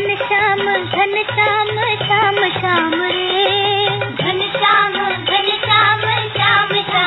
घन श्याम घन श्याम श्याम श्याम रे। घन श्याम घन श्याम श्याम श्याम